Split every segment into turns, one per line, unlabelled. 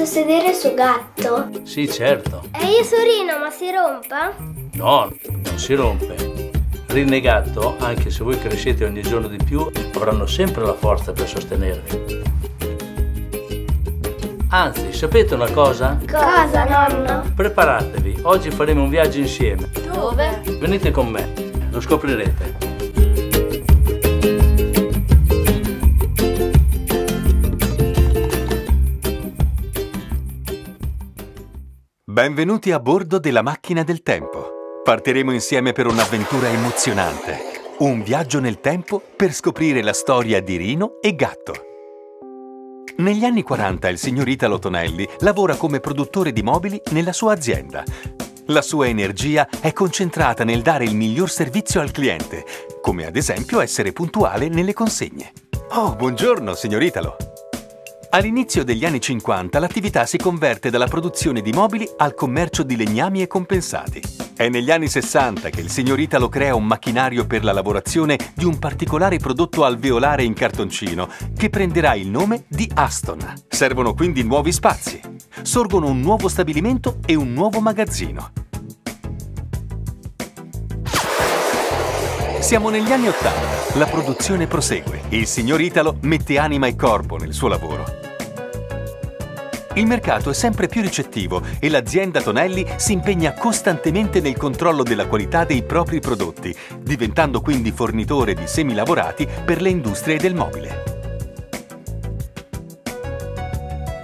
Posso sedere su gatto?
Sì, certo.
E io su Rino, ma si rompa?
No, non si rompe. Rinnegato, anche se voi crescete ogni giorno di più, avranno sempre la forza per sostenervi. Anzi, sapete una cosa?
Cosa, nonno?
Preparatevi, oggi faremo un viaggio insieme.
Dove?
Venite con me, lo scoprirete.
Benvenuti a bordo della macchina del tempo. Partiremo insieme per un'avventura emozionante. Un viaggio nel tempo per scoprire la storia di Rino e Gatto. Negli anni 40 il signor Italo Tonelli lavora come produttore di mobili nella sua azienda. La sua energia è concentrata nel dare il miglior servizio al cliente, come ad esempio essere puntuale nelle consegne. Oh, buongiorno, signor Italo! All'inizio degli anni 50 l'attività si converte dalla produzione di mobili al commercio di legnami e compensati. È negli anni 60 che il signor Italo crea un macchinario per la lavorazione di un particolare prodotto alveolare in cartoncino che prenderà il nome di Aston. Servono quindi nuovi spazi. Sorgono un nuovo stabilimento e un nuovo magazzino. Siamo negli anni Ottanta, la produzione prosegue il signor Italo mette anima e corpo nel suo lavoro. Il mercato è sempre più ricettivo e l'azienda Tonelli si impegna costantemente nel controllo della qualità dei propri prodotti, diventando quindi fornitore di semilavorati per le industrie del mobile.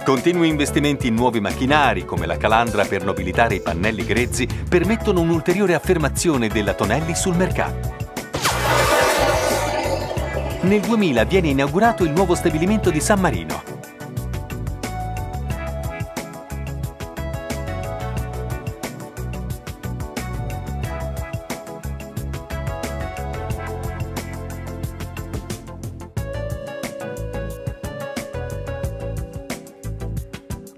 Continui investimenti in nuovi macchinari, come la calandra per nobilitare i pannelli grezzi, permettono un'ulteriore affermazione della Tonelli sul mercato. Nel 2000 viene inaugurato il nuovo stabilimento di San Marino.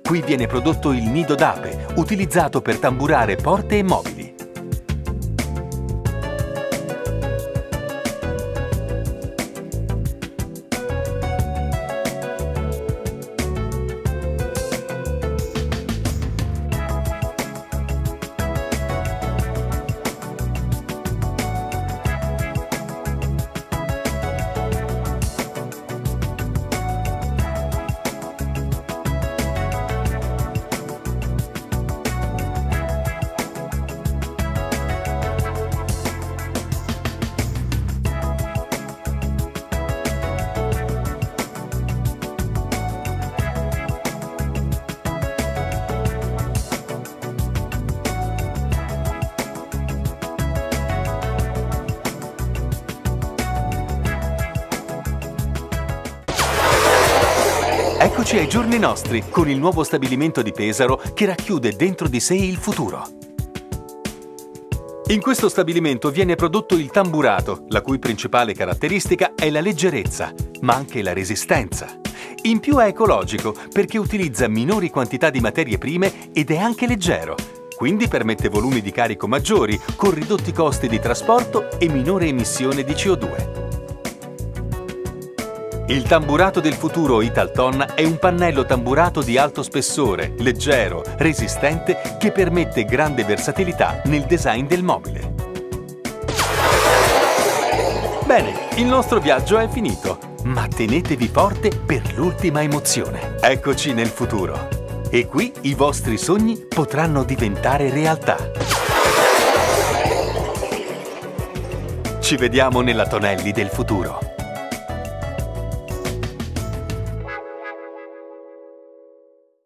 Qui viene prodotto il nido d'ape, utilizzato per tamburare porte e mobili. Eccoci ai giorni nostri, con il nuovo stabilimento di Pesaro che racchiude dentro di sé il futuro. In questo stabilimento viene prodotto il tamburato, la cui principale caratteristica è la leggerezza, ma anche la resistenza. In più è ecologico perché utilizza minori quantità di materie prime ed è anche leggero, quindi permette volumi di carico maggiori, con ridotti costi di trasporto e minore emissione di CO2. Il tamburato del futuro Italton è un pannello tamburato di alto spessore, leggero, resistente, che permette grande versatilità nel design del mobile. Bene, il nostro viaggio è finito, ma tenetevi forte per l'ultima emozione. Eccoci nel futuro. E qui i vostri sogni potranno diventare realtà. Ci vediamo nella Tonelli del futuro.